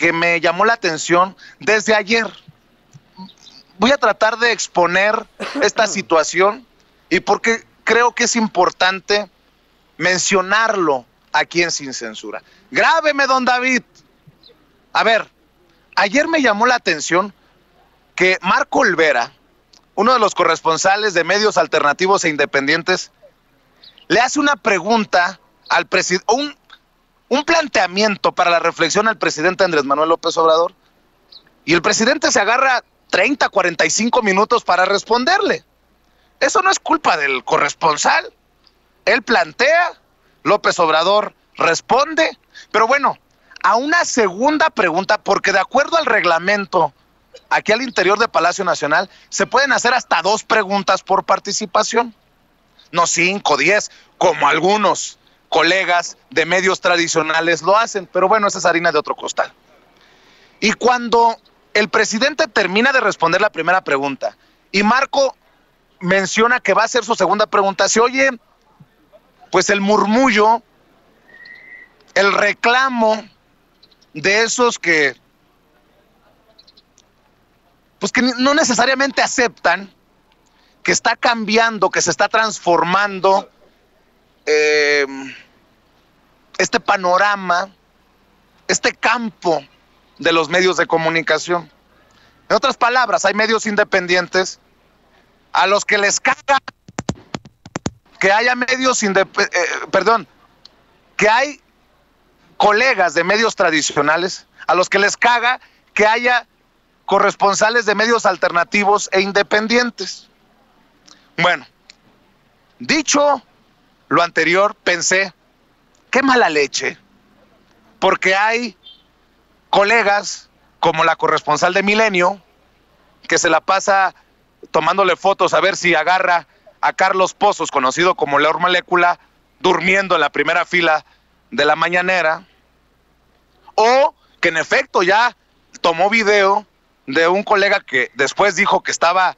que me llamó la atención desde ayer. Voy a tratar de exponer esta situación y porque creo que es importante mencionarlo aquí en Sin Censura. Grábeme, don David. A ver, ayer me llamó la atención que Marco Olvera, uno de los corresponsales de medios alternativos e independientes, le hace una pregunta al presidente, un, un planteamiento para la reflexión al presidente Andrés Manuel López Obrador, y el presidente se agarra 30, 45 minutos para responderle. Eso no es culpa del corresponsal. Él plantea, López Obrador responde, pero bueno, a una segunda pregunta, porque de acuerdo al reglamento, aquí al interior de Palacio Nacional, se pueden hacer hasta dos preguntas por participación. No cinco, diez, como algunos colegas de medios tradicionales lo hacen, pero bueno, esa es harina de otro costal. Y cuando el presidente termina de responder la primera pregunta y Marco menciona que va a hacer su segunda pregunta, se oye pues el murmullo, el reclamo de esos que pues que no necesariamente aceptan que está cambiando, que se está transformando eh, este panorama, este campo de los medios de comunicación. En otras palabras, hay medios independientes a los que les caga que haya medios independientes, eh, perdón, que hay colegas de medios tradicionales a los que les caga que haya corresponsales de medios alternativos e independientes. Bueno, dicho lo anterior, pensé, qué mala leche, porque hay colegas como la corresponsal de Milenio, que se la pasa tomándole fotos a ver si agarra a Carlos Pozos, conocido como Leor Molécula, durmiendo en la primera fila de la mañanera, o que en efecto ya tomó video de un colega que después dijo que estaba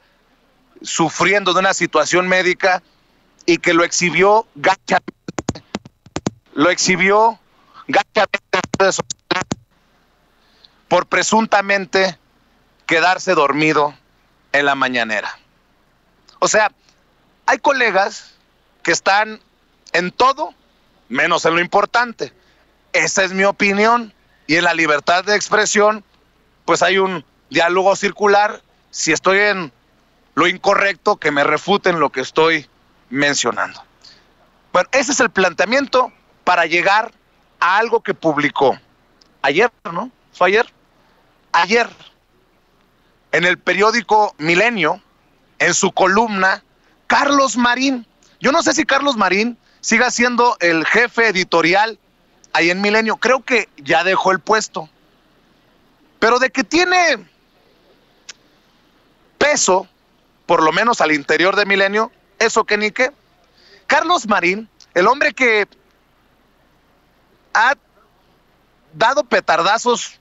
sufriendo de una situación médica y que lo exhibió gachamente, lo exhibió gachamente por presuntamente quedarse dormido en la mañanera. O sea, hay colegas que están en todo menos en lo importante. Esa es mi opinión. Y en la libertad de expresión, pues hay un diálogo circular. Si estoy en lo incorrecto, que me refuten lo que estoy mencionando. Bueno, ese es el planteamiento para llegar a algo que publicó ayer, ¿no? ¿Fue ayer? Ayer, en el periódico Milenio, en su columna, Carlos Marín. Yo no sé si Carlos Marín siga siendo el jefe editorial ahí en Milenio. Creo que ya dejó el puesto. Pero de que tiene peso, por lo menos al interior de Milenio, eso que ni. Carlos Marín, el hombre que ha dado petardazos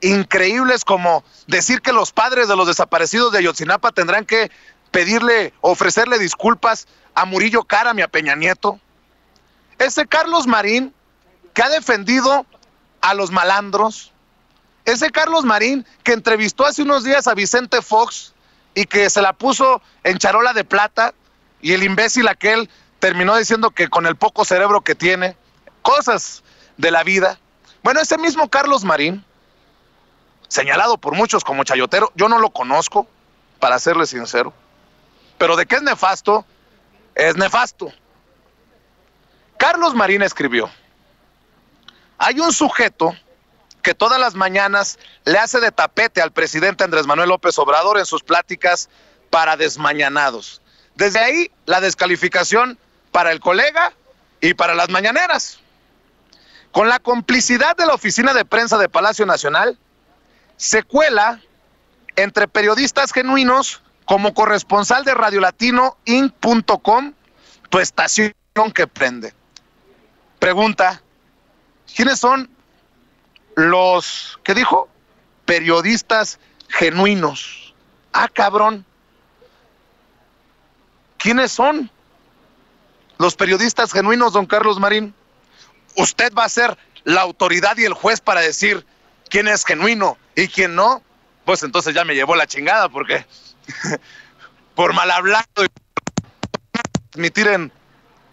increíbles como decir que los padres de los desaparecidos de Ayotzinapa tendrán que pedirle, ofrecerle disculpas a Murillo Cara, a Peña Nieto. Ese Carlos Marín que ha defendido a los malandros. Ese Carlos Marín que entrevistó hace unos días a Vicente Fox y que se la puso en charola de plata y el imbécil aquel terminó diciendo que con el poco cerebro que tiene, cosas de la vida. Bueno, ese mismo Carlos Marín, señalado por muchos como chayotero, yo no lo conozco, para serle sincero, pero de qué es nefasto, es nefasto. Carlos Marín escribió, hay un sujeto que todas las mañanas le hace de tapete al presidente Andrés Manuel López Obrador en sus pláticas para desmañanados. Desde ahí, la descalificación para el colega y para las mañaneras. Con la complicidad de la oficina de prensa de Palacio Nacional, se cuela entre periodistas genuinos como corresponsal de Radio Latino Inc.com, tu estación que prende. Pregunta, ¿quiénes son los, ¿qué dijo? Periodistas genuinos. Ah, cabrón. ¿Quiénes son los periodistas genuinos, don Carlos Marín? Usted va a ser la autoridad y el juez para decir quién es genuino y quién no, pues entonces ya me llevó la chingada porque por mal hablado y transmitir en,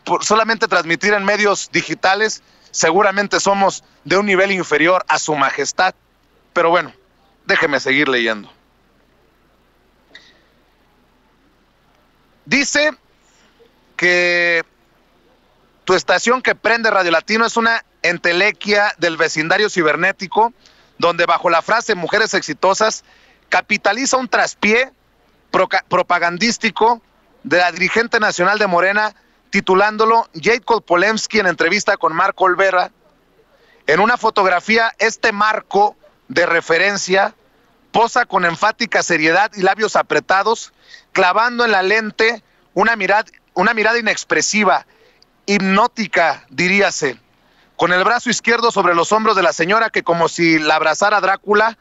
por solamente transmitir en medios digitales, seguramente somos de un nivel inferior a su majestad. Pero bueno, déjeme seguir leyendo. Dice que tu estación que prende Radio Latino es una entelequia del vecindario cibernético, donde bajo la frase mujeres exitosas capitaliza un traspié propagandístico de la dirigente nacional de Morena, titulándolo Jacob Polemski en entrevista con Marco Olvera. En una fotografía, este marco de referencia posa con enfática seriedad y labios apretados, clavando en la lente una mirada, una mirada inexpresiva, hipnótica, diríase, con el brazo izquierdo sobre los hombros de la señora que como si la abrazara Drácula,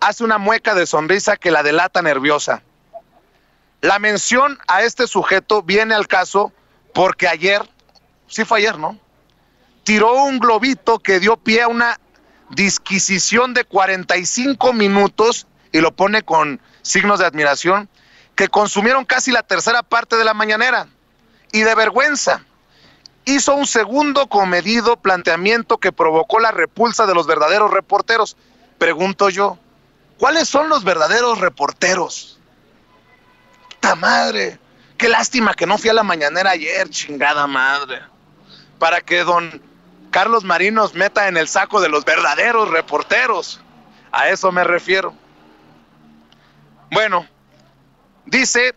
hace una mueca de sonrisa que la delata nerviosa. La mención a este sujeto viene al caso porque ayer, sí fue ayer, ¿no? Tiró un globito que dio pie a una disquisición de 45 minutos y lo pone con signos de admiración, que consumieron casi la tercera parte de la mañanera y de vergüenza. Hizo un segundo comedido planteamiento que provocó la repulsa de los verdaderos reporteros. Pregunto yo, ¿cuáles son los verdaderos reporteros? ¡Ta madre! Qué lástima que no fui a la mañanera ayer, chingada madre. Para que don Carlos Marín nos meta en el saco de los verdaderos reporteros. A eso me refiero. Bueno, dice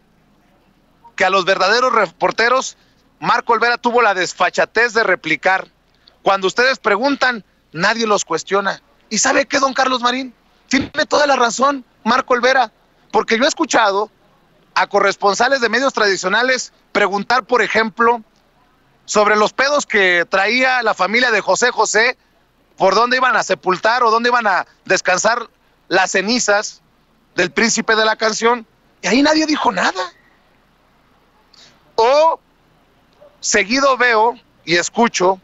que a los verdaderos reporteros Marco Olvera tuvo la desfachatez de replicar. Cuando ustedes preguntan, nadie los cuestiona. ¿Y sabe qué, don Carlos Marín? Tiene toda la razón, Marco Olvera, porque yo he escuchado a corresponsales de medios tradicionales preguntar, por ejemplo, sobre los pedos que traía la familia de José José, por dónde iban a sepultar o dónde iban a descansar las cenizas del príncipe de la canción, y ahí nadie dijo nada. O seguido veo y escucho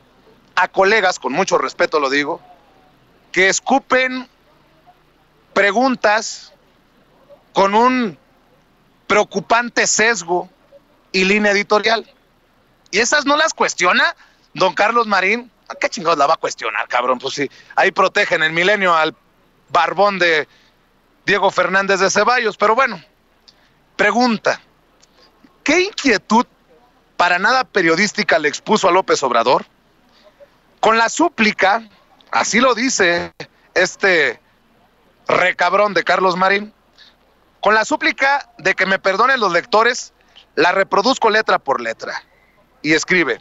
a colegas, con mucho respeto lo digo, que escupen preguntas con un preocupante sesgo y línea editorial. Y esas no las cuestiona don Carlos Marín. ¿A qué chingados la va a cuestionar, cabrón? Pues sí, ahí protegen el milenio al barbón de Diego Fernández de Ceballos. Pero bueno, pregunta, ¿qué inquietud para nada periodística le expuso a López Obrador, con la súplica, así lo dice este recabrón de Carlos Marín, con la súplica de que me perdonen los lectores, la reproduzco letra por letra. Y escribe,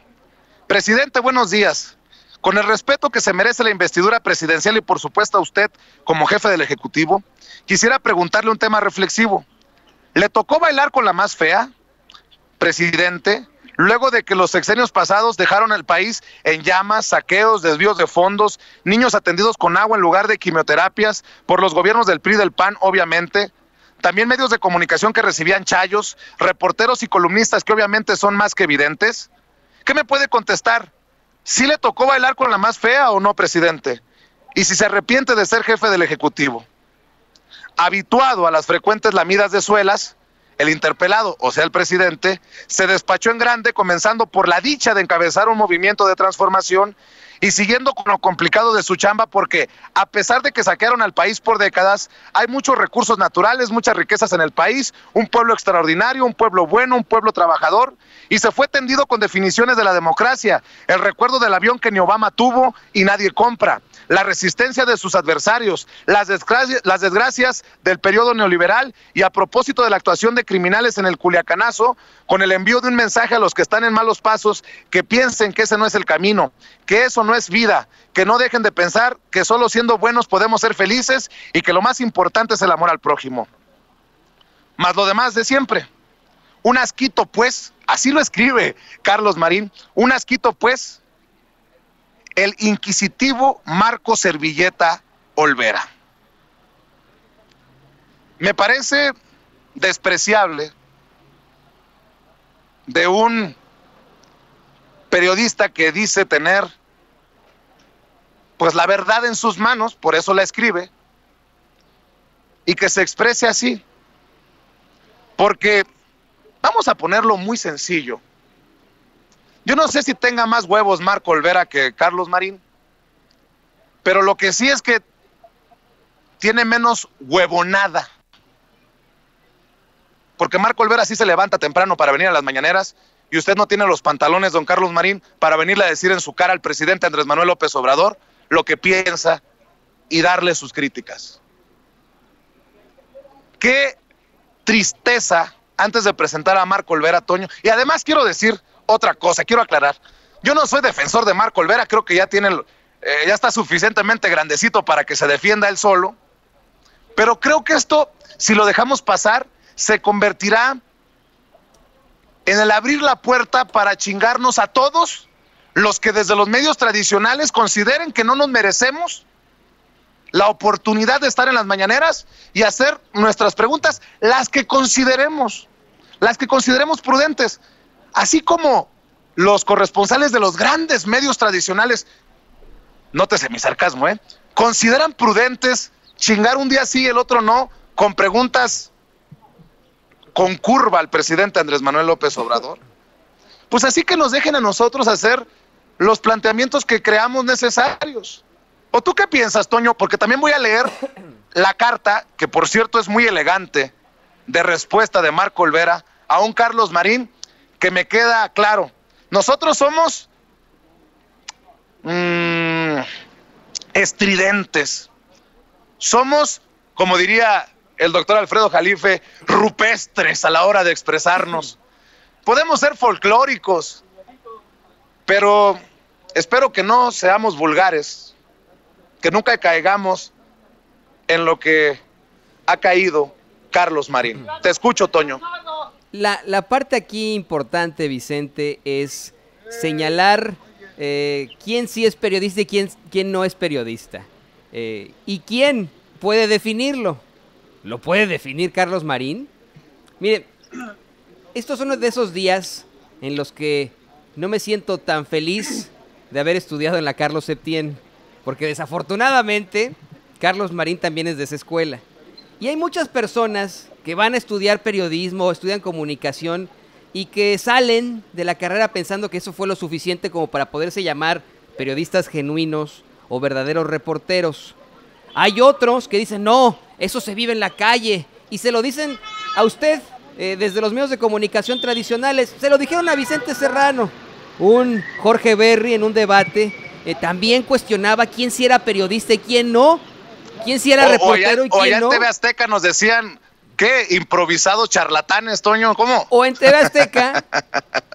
Presidente, buenos días. Con el respeto que se merece la investidura presidencial y por supuesto a usted como jefe del Ejecutivo, quisiera preguntarle un tema reflexivo. ¿Le tocó bailar con la más fea? Presidente, luego de que los sexenios pasados dejaron el país en llamas, saqueos, desvíos de fondos, niños atendidos con agua en lugar de quimioterapias por los gobiernos del PRI del PAN, obviamente, también medios de comunicación que recibían chayos, reporteros y columnistas que obviamente son más que evidentes. ¿Qué me puede contestar? ¿Sí le tocó bailar con la más fea o no, presidente? Y si se arrepiente de ser jefe del Ejecutivo. Habituado a las frecuentes lamidas de suelas, el interpelado, o sea, el presidente, se despachó en grande, comenzando por la dicha de encabezar un movimiento de transformación y siguiendo con lo complicado de su chamba, porque a pesar de que saquearon al país por décadas, hay muchos recursos naturales, muchas riquezas en el país, un pueblo extraordinario, un pueblo bueno, un pueblo trabajador, y se fue tendido con definiciones de la democracia, el recuerdo del avión que ni Obama tuvo y nadie compra la resistencia de sus adversarios, las desgracias, las desgracias del periodo neoliberal y a propósito de la actuación de criminales en el Culiacanazo, con el envío de un mensaje a los que están en malos pasos que piensen que ese no es el camino, que eso no es vida, que no dejen de pensar que solo siendo buenos podemos ser felices y que lo más importante es el amor al prójimo. Más lo demás de siempre. Un asquito, pues, así lo escribe Carlos Marín, un asquito, pues, el inquisitivo Marco Servilleta Olvera. Me parece despreciable de un periodista que dice tener pues la verdad en sus manos, por eso la escribe, y que se exprese así. Porque vamos a ponerlo muy sencillo. Yo no sé si tenga más huevos Marco Olvera que Carlos Marín, pero lo que sí es que tiene menos huevonada. Porque Marco Olvera sí se levanta temprano para venir a las mañaneras y usted no tiene los pantalones, don Carlos Marín, para venirle a decir en su cara al presidente Andrés Manuel López Obrador lo que piensa y darle sus críticas. Qué tristeza antes de presentar a Marco Olvera Toño. Y además quiero decir otra cosa, quiero aclarar. Yo no soy defensor de Marco Olvera, creo que ya tiene, eh, ya está suficientemente grandecito para que se defienda él solo. Pero creo que esto, si lo dejamos pasar, se convertirá en el abrir la puerta para chingarnos a todos los que desde los medios tradicionales consideren que no nos merecemos la oportunidad de estar en las mañaneras y hacer nuestras preguntas, las que consideremos, las que consideremos prudentes, así como los corresponsales de los grandes medios tradicionales, nótese mi sarcasmo, ¿eh? consideran prudentes chingar un día sí el otro no, con preguntas con curva al presidente Andrés Manuel López Obrador. Pues así que nos dejen a nosotros hacer los planteamientos que creamos necesarios. ¿O tú qué piensas, Toño? Porque también voy a leer la carta, que por cierto es muy elegante, de respuesta de Marco Olvera a un Carlos Marín, que me queda claro. Nosotros somos mmm, estridentes. Somos, como diría el doctor Alfredo Jalife, rupestres a la hora de expresarnos. Podemos ser folclóricos, pero espero que no seamos vulgares, que nunca caigamos en lo que ha caído Carlos Marín. Te escucho, Toño. La, la parte aquí importante, Vicente, es señalar eh, quién sí es periodista y quién, no es periodista. Eh, ¿Y quién puede definirlo? ¿Lo puede definir Carlos Marín? Mire, estos son de esos días en los que no me siento tan feliz de haber estudiado en la Carlos Septién, porque desafortunadamente Carlos Marín también es de esa escuela. Y hay muchas personas que van a estudiar periodismo o estudian comunicación y que salen de la carrera pensando que eso fue lo suficiente como para poderse llamar periodistas genuinos o verdaderos reporteros. Hay otros que dicen, no, eso se vive en la calle. Y se lo dicen a usted eh, desde los medios de comunicación tradicionales. Se lo dijeron a Vicente Serrano. Un Jorge Berry en un debate eh, también cuestionaba quién sí era periodista y quién no. Quién sí era reportero y quién o no. en TV Azteca nos decían, ¿qué? Improvisados charlatanes, Toño, ¿cómo? O en TV Azteca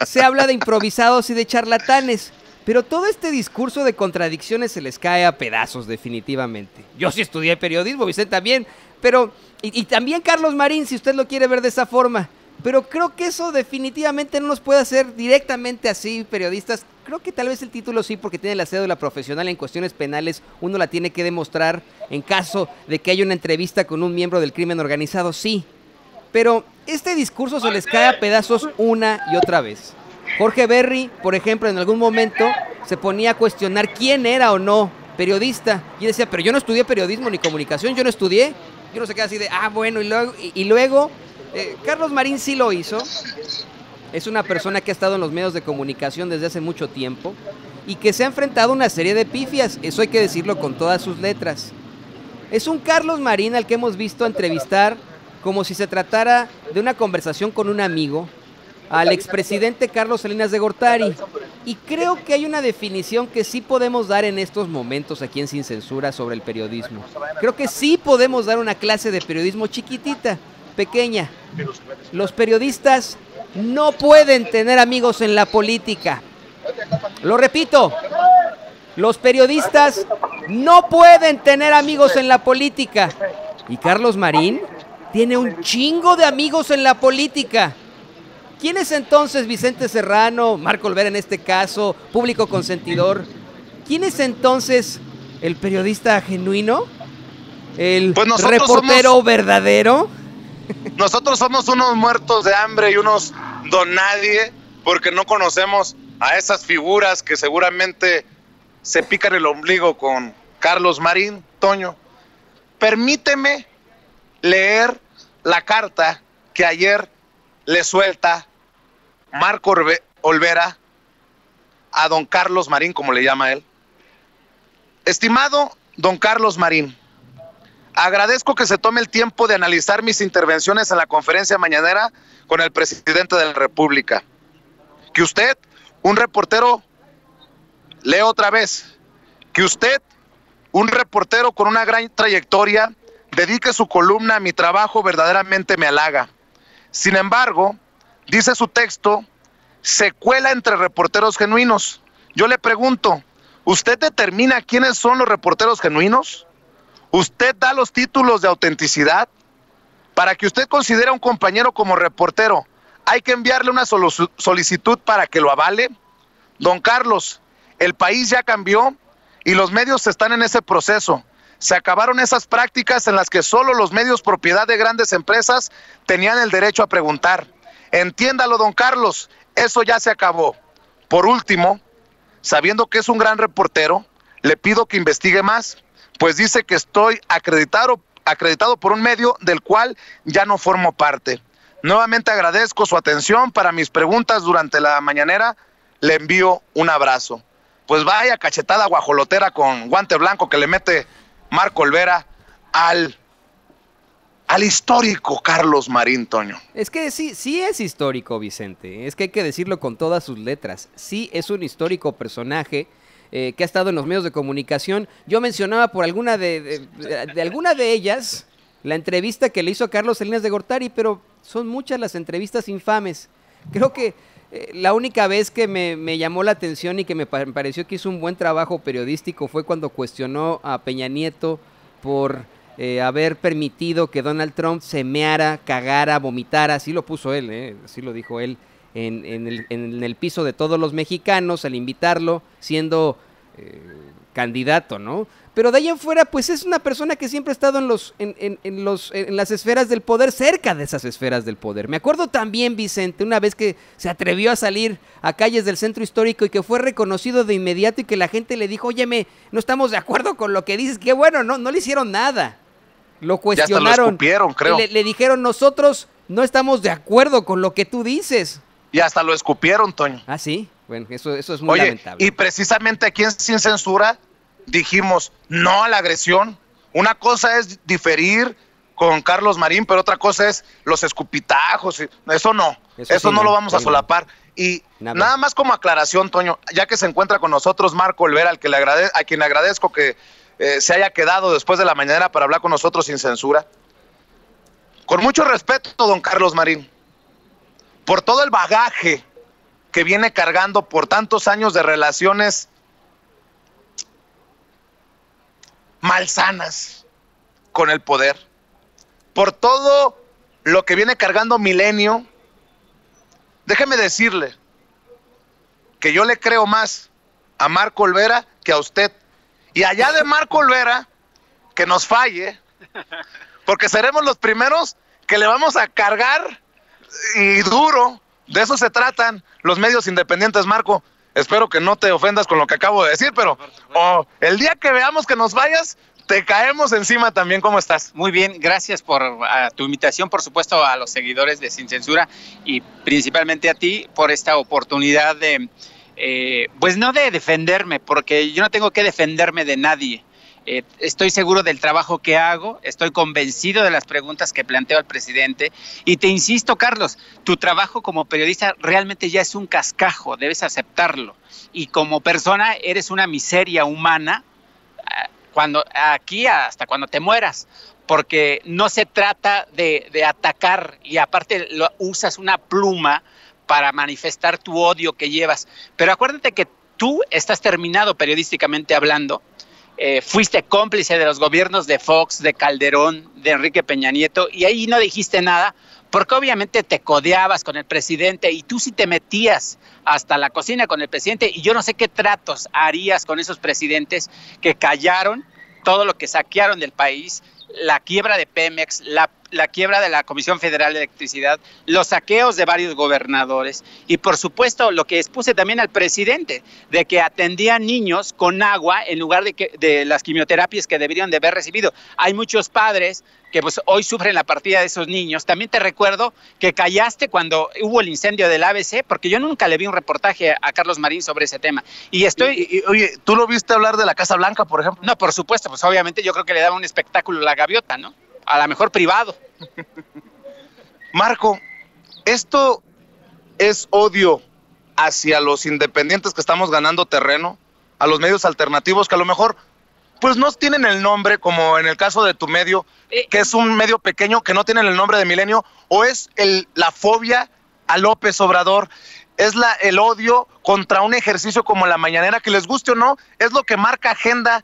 se habla de improvisados y de charlatanes. Pero todo este discurso de contradicciones se les cae a pedazos, definitivamente. Yo sí estudié periodismo, Vicente también, pero. Y, y, también Carlos Marín, si usted lo quiere ver de esa forma. Pero creo que eso definitivamente no nos puede hacer directamente así, periodistas. Creo que tal vez el título sí, porque tiene la cédula profesional en cuestiones penales, uno la tiene que demostrar en caso de que haya una entrevista con un miembro del crimen organizado, sí. Pero este discurso se les cae a pedazos una y otra vez. Jorge Berry, por ejemplo, en algún momento se ponía a cuestionar quién era o no periodista. Y decía, pero yo no estudié periodismo ni comunicación, yo no estudié. Yo no sé qué así de, ah, bueno, y luego, y, y luego eh, Carlos Marín sí lo hizo. Es una persona que ha estado en los medios de comunicación desde hace mucho tiempo y que se ha enfrentado a una serie de pifias, eso hay que decirlo con todas sus letras. Es un Carlos Marín al que hemos visto entrevistar como si se tratara de una conversación con un amigo, al expresidente Carlos Salinas de Gortari. Y creo que hay una definición que sí podemos dar en estos momentos aquí en Sin Censura sobre el periodismo. Creo que sí podemos dar una clase de periodismo chiquitita, pequeña. Los periodistas no pueden tener amigos en la política. Lo repito, los periodistas no pueden tener amigos en la política. Y Carlos Marín tiene un chingo de amigos en la política. ¿Quién es entonces Vicente Serrano, Marco Olvera en este caso, público consentidor? ¿Quién es entonces el periodista genuino? ¿El Pues reportero somos- verdadero? Nosotros somos unos muertos de hambre y unos don nadie porque no conocemos a esas figuras que seguramente se pican el ombligo con Carlos Marín, Toño. Permíteme leer la carta que ayer le suelta Marco Olvera a don Carlos Marín, como le llama él. Estimado don Carlos Marín, agradezco que se tome el tiempo de analizar mis intervenciones en la conferencia mañanera con el presidente de la República. Que usted, un reportero, leo otra vez, que usted, un reportero con una gran trayectoria, dedique su columna a mi trabajo verdaderamente me halaga. Sin embargo, dice su texto, se cuela entre reporteros genuinos. Yo le pregunto, ¿usted determina quiénes son los reporteros genuinos? ¿Usted da los títulos de autenticidad? Para que usted considere a un compañero como reportero, ¿hay que enviarle una solicitud para que lo avale? Don Carlos, el país ya cambió y los medios están en ese proceso. Se acabaron esas prácticas en las que solo los medios propiedad de grandes empresas tenían el derecho a preguntar. Entiéndalo, don Carlos, eso ya se acabó. Por último, sabiendo que es un gran reportero, le pido que investigue más, pues dice que estoy acreditado, acreditado por un medio del cual ya no formo parte. Nuevamente agradezco su atención para mis preguntas durante la mañanera. Le envío un abrazo. Pues vaya cachetada guajolotera con guante blanco que le mete Marco Olvera al al histórico Carlos Marín Toño. Es que sí, sí es histórico, Vicente. Es que hay que decirlo con todas sus letras. Sí es un histórico personaje. Eh, que ha estado en los medios de comunicación. Yo mencionaba por alguna de, de, alguna de ellas la entrevista que le hizo a Carlos Salinas de Gortari, pero son muchas las entrevistas infames. Creo que eh, la única vez que me, me, llamó la atención y que me pareció que hizo un buen trabajo periodístico fue cuando cuestionó a Peña Nieto por eh, haber permitido que Donald Trump se meara, cagara, vomitara, así lo puso él, eh, así lo dijo él, en, el, en, el, piso de todos los mexicanos al invitarlo, siendo eh, candidato, ¿no? Pero de ahí en fuera, pues es una persona que siempre ha estado en, los, en, en, los, en las esferas del poder, cerca de esas esferas del poder. Me acuerdo también, Vicente, una vez que se atrevió a salir a calles del centro histórico y que fue reconocido de inmediato y que la gente le dijo, óyeme, no estamos de acuerdo con lo que dices, qué bueno, no, no le hicieron nada. Lo cuestionaron. creo. Le, dijeron, nosotros no estamos de acuerdo con lo que tú dices. Y hasta lo escupieron, Toño. Ah, sí. Bueno, eso, eso es muy lamentable. Y precisamente aquí en Sin Censura dijimos no a la agresión. Una cosa es diferir con Carlos Marín, pero otra cosa es los escupitajos. Eso no. Eso, no, lo vamos a solapar. Y nada. más como aclaración, Toño, ya que se encuentra con nosotros Marco Olvera, al que le agrade a quien le agradezco que eh, se haya quedado después de la mañana para hablar con nosotros sin censura. Con mucho respeto, don Carlos Marín, por todo el bagaje que viene cargando por tantos años de relaciones malsanas con el poder, por todo lo que viene cargando Milenio, déjeme decirle que yo le creo más a Marco Olvera que a usted. Y allá de Marco Olvera, que nos falle, porque seremos los primeros que le vamos a cargar y duro. De eso se tratan los medios independientes, Marco. Espero que no te ofendas con lo que acabo de decir, pero el día que veamos que nos vayas, te caemos encima también. ¿Cómo estás? Muy bien, gracias por tu invitación, por supuesto, a los seguidores de Sin Censura y principalmente a ti por esta oportunidad de eh, pues no de defenderme, porque yo no tengo que defenderme de nadie. Eh, estoy seguro del trabajo que hago, estoy convencido de las preguntas que planteo al presidente y te insisto, Carlos, tu trabajo como periodista realmente ya es un cascajo, debes aceptarlo. Y como persona eres una miseria humana ah, cuando aquí hasta cuando te mueras, porque no se trata de, de atacar y aparte lo, usas una pluma para manifestar tu odio que llevas. Pero acuérdate que tú estás terminado periodísticamente hablando. Eh, fuiste cómplice de los gobiernos de Fox, de Calderón, de Enrique Peña Nieto, y ahí no dijiste nada, porque obviamente te codeabas con el presidente y tú sí te metías hasta la cocina con el presidente, y yo no sé qué tratos harías con esos presidentes que callaron todo lo que saquearon del país, la quiebra de Pemex, la, la quiebra de la Comisión Federal de Electricidad, los saqueos de varios gobernadores y por supuesto lo que expuse también al presidente, de que atendían niños con agua en lugar de, que, de las quimioterapias que deberían de haber recibido. Hay muchos padres que pues hoy sufren la partida de esos niños. También te recuerdo que callaste cuando hubo el incendio del ABC, porque yo nunca le vi un reportaje a Carlos Marín sobre ese tema. Y estoy... oye, ¿tú lo viste hablar de la Casa Blanca, por ejemplo? No, por supuesto, pues obviamente yo creo que le daba un espectáculo a la gaviota, ¿no? A lo mejor privado. Marco, esto es odio hacia los independientes que estamos ganando terreno, a los medios alternativos que a lo mejor pues no tienen el nombre, como en el caso de tu medio, eh, que es un medio pequeño que no tienen el nombre de Milenio, o es el, la fobia a López Obrador, es la, el odio contra un ejercicio como la mañanera, que les guste o no, es lo que marca agenda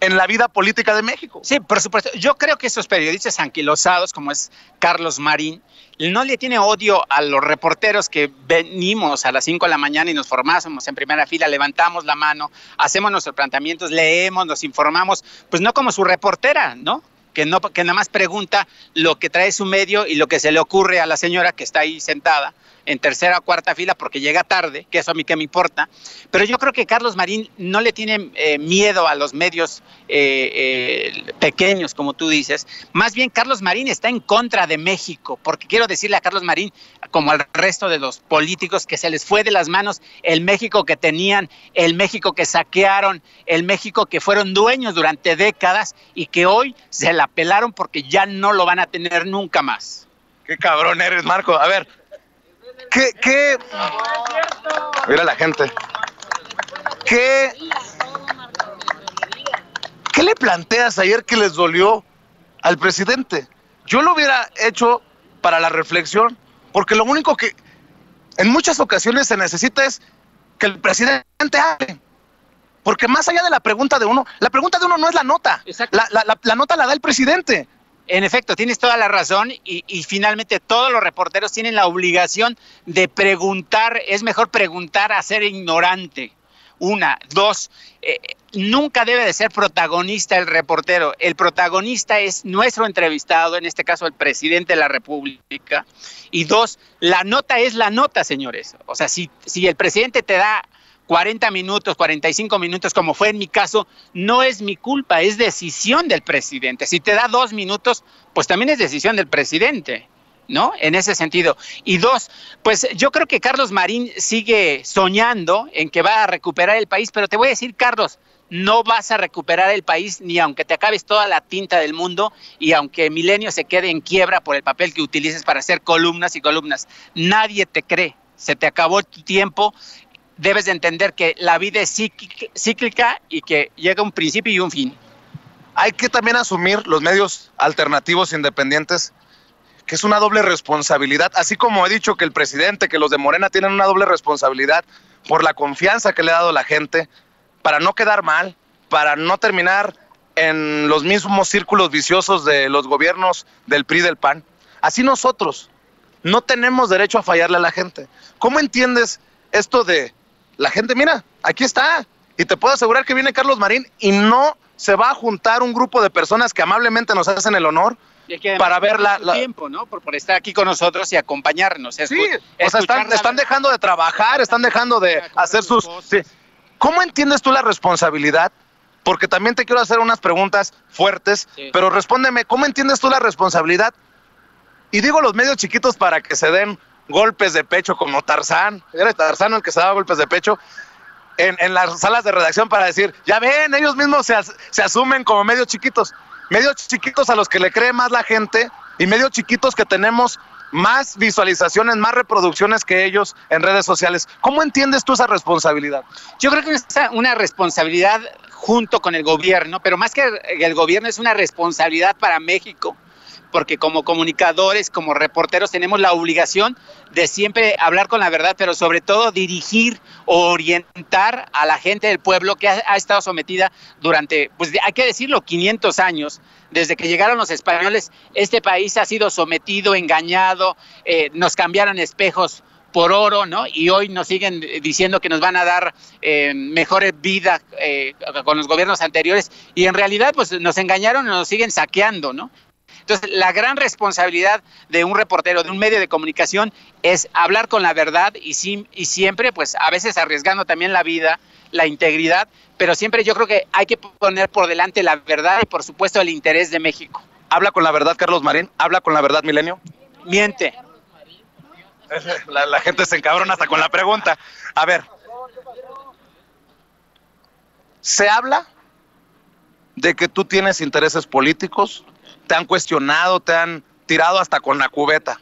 en la vida política de México. Sí, por supuesto. Yo creo que esos periodistas anquilosados, como es Carlos Marín, no le tiene odio a los reporteros que venimos a las 5 de la mañana y nos formamos en primera fila, levantamos la mano, hacemos nuestros planteamientos, leemos, nos informamos, pues no como su reportera, ¿no? Que, no, que nada más pregunta lo que trae su medio y lo que se le ocurre a la señora que está ahí sentada en tercera o cuarta fila porque llega tarde, que eso a mí que me importa. Pero yo creo que Carlos Marín no le tiene eh, miedo a los medios eh, eh, pequeños, como tú dices. Más bien, Carlos Marín está en contra de México, porque quiero decirle a Carlos Marín, como al resto de los políticos, que se les fue de las manos el México que tenían, el México que saquearon, el México que fueron dueños durante décadas y que hoy se la pelaron porque ya no lo van a tener nunca más. Qué cabrón eres, Marco. A ver, ¿Qué, qué? Mira la gente. ¿Qué? ¿Qué le planteas ayer que les dolió al presidente? Yo lo hubiera hecho para la reflexión, porque lo único que en muchas ocasiones se necesita es que el presidente hable. Porque más allá de la pregunta de uno, la pregunta de uno no es la nota. La, la, la, nota la da el presidente. En efecto, tienes toda la razón y, finalmente todos los reporteros tienen la obligación de preguntar, es mejor preguntar a ser ignorante. Una, dos, eh, nunca debe de ser protagonista el reportero. El protagonista es nuestro entrevistado, en este caso el presidente de la República. Y dos, la nota es la nota, señores. O sea, si, si el presidente te da 40 minutos, 45 minutos, como fue en mi caso, no es mi culpa, es decisión del presidente. Si te da dos minutos, pues también es decisión del presidente. ¿no? En ese sentido. Y dos, pues yo creo que Carlos Marín sigue soñando en que va a recuperar el país, pero te voy a decir, Carlos, no vas a recuperar el país ni aunque te acabes toda la tinta del mundo y aunque Milenio se quede en quiebra por el papel que utilices para hacer columnas y columnas. Nadie te cree. Se te acabó tu tiempo debes de entender que la vida es cíclica y que llega un principio y un fin. Hay que también asumir los medios alternativos independientes que es una doble responsabilidad, así como he dicho que el presidente, que los de Morena tienen una doble responsabilidad por la confianza que le ha dado la gente, para no quedar mal, para no terminar en los mismos círculos viciosos de los gobiernos del PRI del PAN. Así nosotros no tenemos derecho a fallarle a la gente. ¿Cómo entiendes esto de la gente, mira, aquí está. Y te puedo asegurar que viene Carlos Marín y no se va a juntar un grupo de personas que amablemente nos hacen el honor para ver la, tiempo, ¿no? Por, estar aquí con nosotros y acompañarnos. Sí, o sea, están, dejando de trabajar, están dejando de hacer sus... ¿Cómo entiendes tú la responsabilidad? Porque también te quiero hacer unas preguntas fuertes, pero respóndeme, ¿cómo entiendes tú la responsabilidad? Y digo los medios chiquitos para que se den golpes de pecho como Tarzán, era Tarzán el que se daba golpes de pecho, en, las salas de redacción para decir, ya ven, ellos mismos se, se asumen como medios chiquitos, medios chiquitos a los que le cree más la gente y medios chiquitos que tenemos más visualizaciones, más reproducciones que ellos en redes sociales. ¿Cómo entiendes tú esa responsabilidad? Yo creo que es una responsabilidad junto con el gobierno, pero más que el gobierno es una responsabilidad para México porque como comunicadores, como reporteros, tenemos la obligación de siempre hablar con la verdad, pero sobre todo dirigir o orientar a la gente del pueblo que ha, estado sometida durante, pues hay que decirlo, 500 años. Desde que llegaron los españoles, este país ha sido sometido, engañado, eh, nos cambiaron espejos por oro, ¿no? Y hoy nos siguen diciendo que nos van a dar eh, mejores vidas eh, con los gobiernos anteriores y en realidad pues nos engañaron y nos siguen saqueando, ¿no? Entonces, la gran responsabilidad de un reportero, de un medio de comunicación, es hablar con la verdad y, y siempre, pues a veces arriesgando también la vida, la integridad, pero siempre yo creo que hay que poner por delante la verdad y por supuesto el interés de México. ¿Habla con la verdad Carlos Marín? ¿Habla con la verdad Milenio? Miente. La, la gente se encabrona hasta con la pregunta. A ver, ¿se habla de que tú tienes intereses políticos? ¿Te han cuestionado, te han tirado hasta con la cubeta?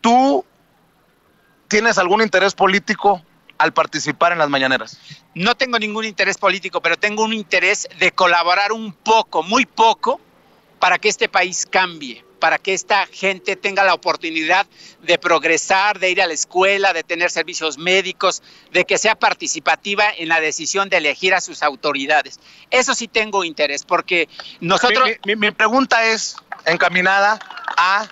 ¿Tú tienes algún interés político al participar en las mañaneras? No tengo ningún interés político, pero tengo un interés de colaborar un poco, muy poco, para que este país cambie, para que esta gente tenga la oportunidad de progresar, de ir a la escuela, de tener servicios médicos, de que sea participativa en la decisión de elegir a sus autoridades. Eso sí tengo interés, porque nosotros... Mi, pregunta es encaminada a...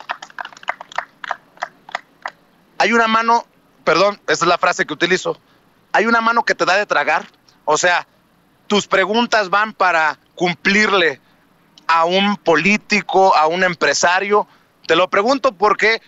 Hay una mano perdón, esa es la frase que utilizo, hay una mano que te da de tragar. O sea, tus preguntas van para cumplirle a un político, a un empresario. Te lo pregunto porque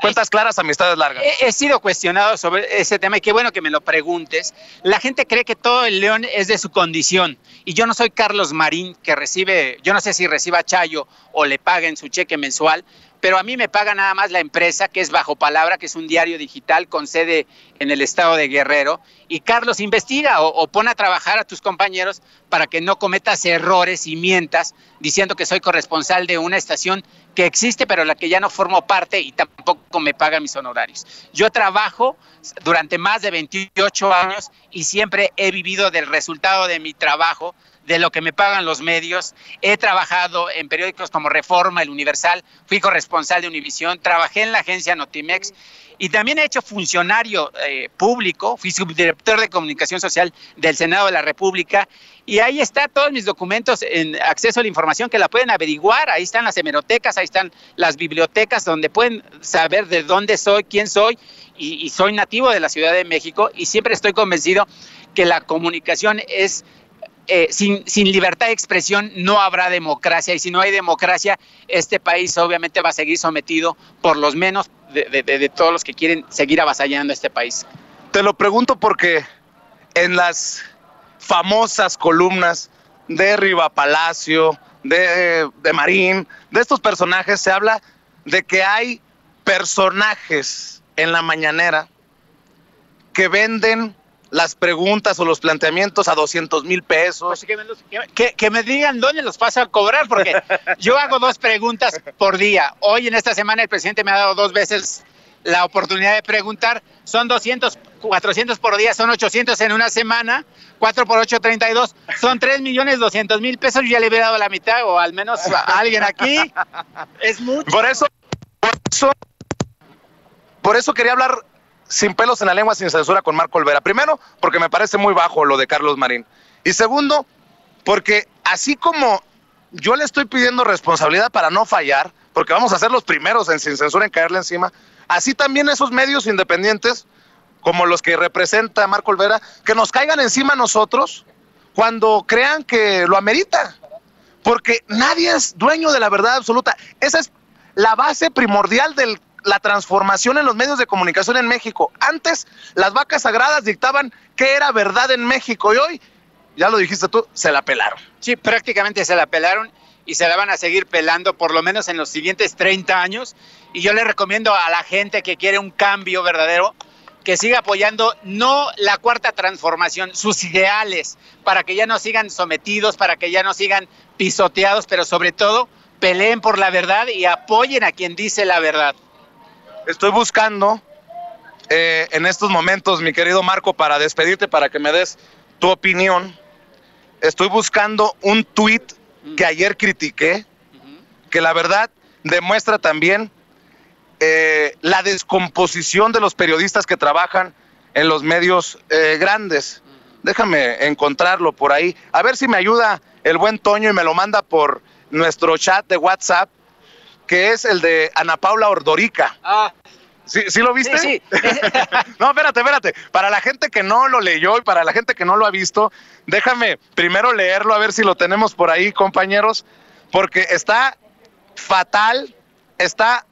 cuentas claras, amistades largas. He, sido cuestionado sobre ese tema y qué bueno que me lo preguntes. La gente cree que todo el león es de su condición y yo no soy Carlos Marín que recibe, yo no sé si reciba Chayo o le paguen su cheque mensual, pero a mí me paga nada más la empresa, que es Bajo Palabra, que es un diario digital con sede en el estado de Guerrero, y Carlos investiga o, o, pone a trabajar a tus compañeros para que no cometas errores y mientas diciendo que soy corresponsal de una estación que existe, pero la que ya no formo parte y tampoco me paga mis honorarios. Yo trabajo durante más de 28 años y siempre he vivido del resultado de mi trabajo de lo que me pagan los medios. He trabajado en periódicos como Reforma, El Universal, fui corresponsal de Univisión, trabajé en la agencia Notimex y también he hecho funcionario eh, público, fui subdirector de comunicación social del Senado de la República y ahí está todos mis documentos en acceso a la información que la pueden averiguar, ahí están las hemerotecas, ahí están las bibliotecas donde pueden saber de dónde soy, quién soy y, y soy nativo de la Ciudad de México y siempre estoy convencido que la comunicación es eh, sin, libertad de expresión no habrá democracia y si no hay democracia, este país obviamente va a seguir sometido por los menos de, todos los que quieren seguir avasallando este país. Te lo pregunto porque en las famosas columnas de Riva Palacio, de, de Marín, de estos personajes, se habla de que hay personajes en la mañanera que venden las preguntas o los planteamientos a 200 mil pesos. Pues que, me los, que, que, me digan dónde los paso a cobrar, porque yo hago dos preguntas por día. Hoy en esta semana el presidente me ha dado dos veces la oportunidad de preguntar. Son 200, 400 por día, son 800 en una semana. 4 por 8, 32. Son 3 millones 200 mil pesos. Yo ya le he dado la mitad, o al menos a alguien aquí. Es mucho. Por eso, por eso, por eso quería hablar sin pelos en la lengua, sin censura con Marco Olvera. Primero, porque me parece muy bajo lo de Carlos Marín. Y segundo, porque así como yo le estoy pidiendo responsabilidad para no fallar, porque vamos a ser los primeros en sin censura en caerle encima, así también esos medios independientes, como los que representa Marco Olvera, que nos caigan encima a nosotros cuando crean que lo amerita. Porque nadie es dueño de la verdad absoluta. Esa es la base primordial del la transformación en los medios de comunicación en México. Antes las vacas sagradas dictaban qué era verdad en México y hoy, ya lo dijiste tú, se la pelaron. Sí, prácticamente se la pelaron y se la van a seguir pelando por lo menos en los siguientes 30 años. Y yo le recomiendo a la gente que quiere un cambio verdadero que siga apoyando no la cuarta transformación, sus ideales, para que ya no sigan sometidos, para que ya no sigan pisoteados, pero sobre todo peleen por la verdad y apoyen a quien dice la verdad. Estoy buscando eh, en estos momentos, mi querido Marco, para despedirte, para que me des tu opinión. Estoy buscando un tuit que ayer critiqué, que la verdad demuestra también eh, la descomposición de los periodistas que trabajan en los medios eh, grandes. Déjame encontrarlo por ahí. A ver si me ayuda el buen Toño y me lo manda por nuestro chat de WhatsApp que es el de Ana Paula Ordorica. Ah. ¿Sí, ¿Sí, lo viste? Sí, sí. no, espérate, espérate. Para la gente que no lo leyó y para la gente que no lo ha visto, déjame primero leerlo a ver si lo tenemos por ahí, compañeros. porque está fatal, está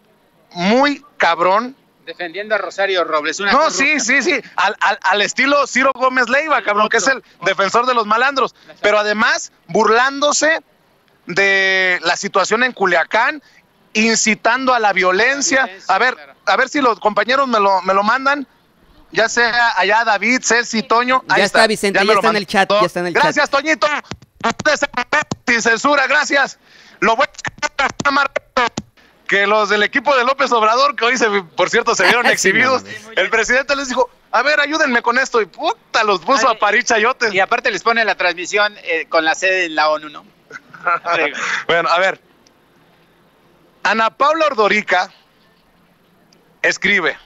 muy cabrón. Defendiendo a Rosario Robles. Una no, corrupta. sí, sí, sí, al, al, al, estilo Ciro Gómez Leiva, cabrón, que es el defensor de los malandros, pero además burlándose de la situación en Culiacán, incitando a la violencia. La violencia, a ver, claro. a ver si los compañeros me lo, me lo mandan. Ya sea allá David, Ceci, Toño. Ya está, Vicente, me ya lo está en el chat, mandó. ya está en el chat. gracias, Toñito. Sin censura, gracias. Lo voy a que los del equipo de López Obrador, que hoy, se, por cierto, se vieron Sí, exhibidos, no el presidente les dijo, a ver, ayúdenme con esto, y puta, los puso Ay, a parir chayotes. Y aparte les pone la transmisión eh, con la sede en la ONU, ¿no? Bueno, a ver. Ana Paula Ordorica escribe,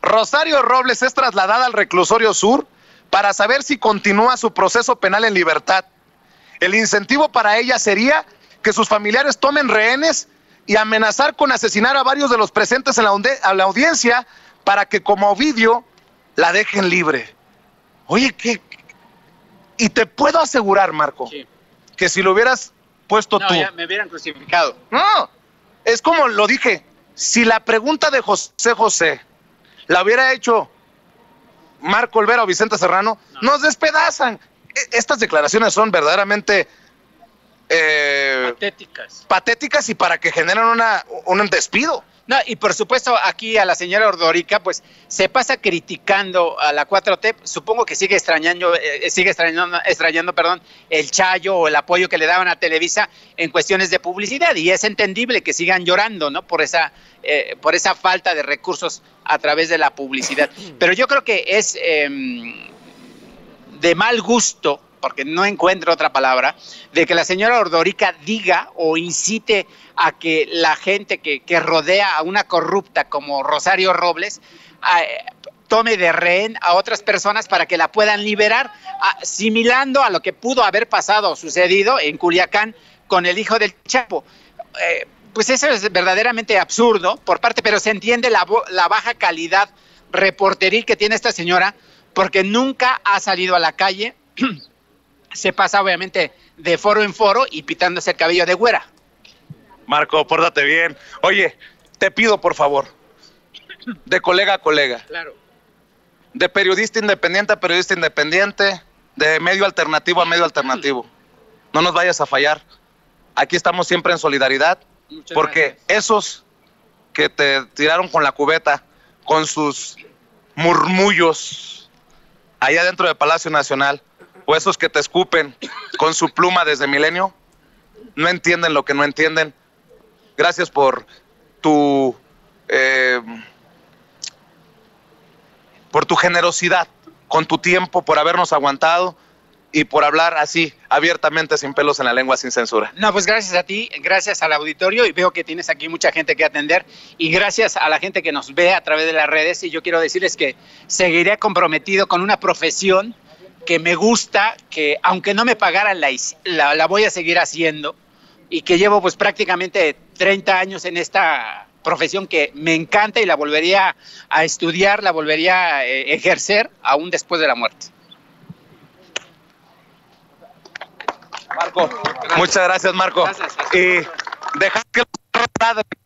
Rosario Robles es trasladada al reclusorio sur para saber si continúa su proceso penal en libertad. El incentivo para ella sería que sus familiares tomen rehenes y amenazar con asesinar a varios de los presentes en la, a la audiencia para que como Ovidio la dejen libre. Oye, ¿qué? Y te puedo asegurar, Marco, Sí. que si lo hubieras puesto No, tú. ya me hubieran crucificado. No, es como lo dije, si la pregunta de José José la hubiera hecho Marco Olvera o Vicente Serrano, No. nos despedazan. E- Estas declaraciones son verdaderamente eh, Patéticas. patéticas y para que generen una, un despido. No, y por supuesto aquí a la señora Ordorica, pues se pasa criticando a la 4T, supongo que sigue extrañando, eh, sigue extrañando, extrañando, perdón, el chayo o el apoyo que le daban a Televisa en cuestiones de publicidad, y es entendible que sigan llorando, ¿no? Por esa, eh, por esa falta de recursos a través de la publicidad. Pero yo creo que es em, de mal gusto, porque no encuentro otra palabra, de que la señora Ordorica diga o incite a que la gente que, rodea a una corrupta como Rosario Robles a- tome de rehén a otras personas para que la puedan liberar, asimilando a lo que pudo haber pasado o sucedido en Culiacán con el hijo del Chapo. Eh, pues eso es verdaderamente absurdo por parte, pero se entiende la, la baja calidad reporteril que tiene esta señora, porque nunca ha salido a la calle, se pasa obviamente de foro en foro y pitándose el cabello de güera. Marco, pórtate bien. Oye, te pido por favor, de colega a colega, Claro. de periodista independiente a periodista independiente, de medio alternativo a medio alternativo. No nos vayas a fallar. Aquí estamos siempre en solidaridad, porque esos que te tiraron con la cubeta, con sus murmullos allá dentro del Palacio Nacional, o esos que te escupen con su pluma desde milenio, no entienden lo que no entienden. Gracias por tu eh, por tu generosidad, con tu tiempo, por habernos aguantado y por hablar así, abiertamente, sin pelos en la lengua, sin censura. No, pues gracias a ti, gracias al auditorio y veo que tienes aquí mucha gente que atender y gracias a la gente que nos ve a través de las redes y yo quiero decirles que seguiré comprometido con una profesión que me gusta, que aunque no me pagaran la, la, la voy a seguir haciendo y que llevo pues prácticamente 30 años en esta profesión que me encanta y la volvería a estudiar, la volvería a eh, ejercer aún después de la muerte. Marco, muchas gracias, Marco. Gracias. Y dejar que los.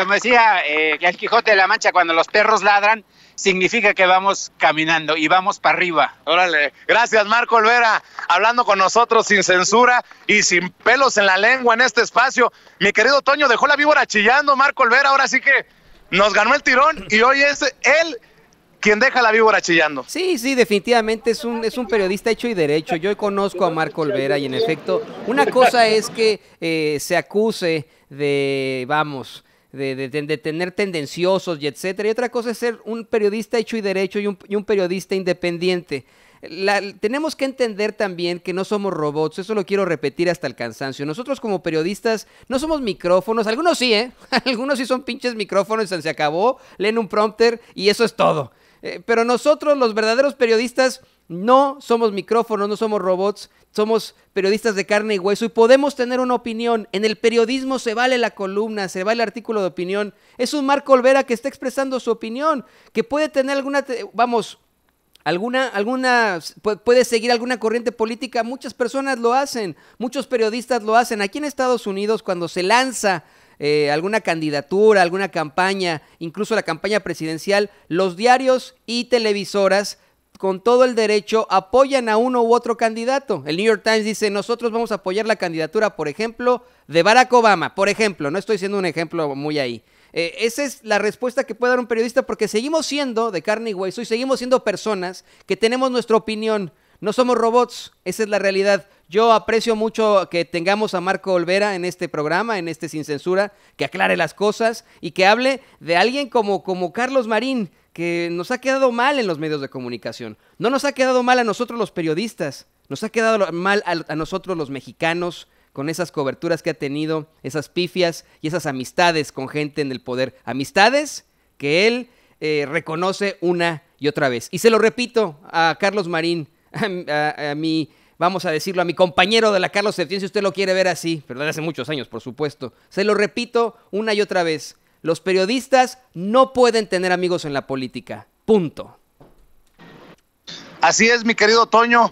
Como decía eh, el Quijote de la Mancha, cuando los perros ladran, significa que vamos caminando y vamos para arriba. Órale, gracias Marco Olvera, hablando con nosotros sin censura y sin pelos en la lengua en este espacio. Mi querido Toño dejó la víbora chillando, Marco Olvera, ahora sí que nos ganó el tirón y hoy es él quien deja la víbora chillando. Sí, sí, definitivamente es un, es un periodista hecho y derecho. Yo conozco a Marco Olvera y en efecto, una cosa es que eh, se acuse de, vamos, de, tener tendenciosos y etcétera, y otra cosa es ser un periodista hecho y derecho y un, y periodista independiente. Tenemos que entender también que no somos robots, eso lo quiero repetir hasta el cansancio. Nosotros como periodistas no somos micrófonos, algunos sí, ¿eh? Algunos sí son pinches micrófonos, se acabó, leen un prompter y eso es todo. Eh, pero nosotros, los verdaderos periodistas, no somos micrófonos, no somos robots, somos periodistas de carne y hueso y podemos tener una opinión. En el periodismo se vale la columna, se vale el artículo de opinión. Es un Marco Olvera que está expresando su opinión, que puede tener alguna, vamos, alguna, alguna, puede seguir alguna corriente política, muchas personas lo hacen, muchos periodistas lo hacen. Aquí en Estados Unidos, cuando se lanza eh, alguna candidatura, alguna campaña, incluso la campaña presidencial, los diarios y televisoras con todo el derecho apoyan a uno u otro candidato. El New York Times dice, nosotros vamos a apoyar la candidatura, por ejemplo, de Barack Obama. Por ejemplo, no estoy siendo un ejemplo muy ahí. Eh, esa es la respuesta que puede dar un periodista porque seguimos siendo de carne y hueso y seguimos siendo personas que tenemos nuestra opinión. No somos robots, esa es la realidad. Yo aprecio mucho que tengamos a Marco Olvera en este programa, en este Sin Censura, que aclare las cosas y que hable de alguien como, como Carlos Marín, que nos ha quedado mal en los medios de comunicación. No nos ha quedado mal a nosotros los periodistas, nos ha quedado mal a nosotros los mexicanos, con esas coberturas que ha tenido, esas pifias y esas amistades con gente en el poder. Amistades que él eh, reconoce una y otra vez. Y se lo repito a Carlos Marín, a, mi, vamos a decirlo, a mi compañero de la Carlos Septién, si usted lo quiere ver así, pero desde hace muchos años, por supuesto. Se lo repito una y otra vez. Los periodistas no pueden tener amigos en la política. Punto. Así es, mi querido Toño.